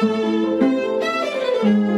Música